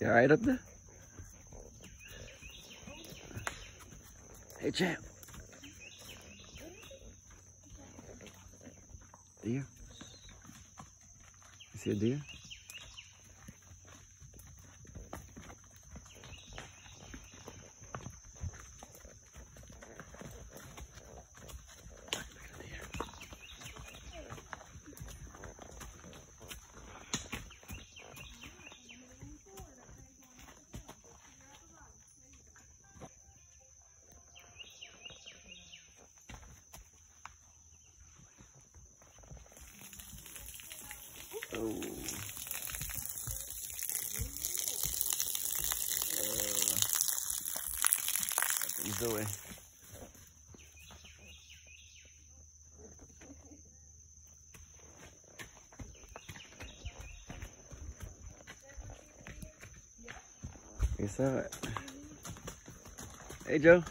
You all right up there? Hey, champ. Deer? You see a deer? Oh. Uh, Zoe. You saw it. Hey, Joe.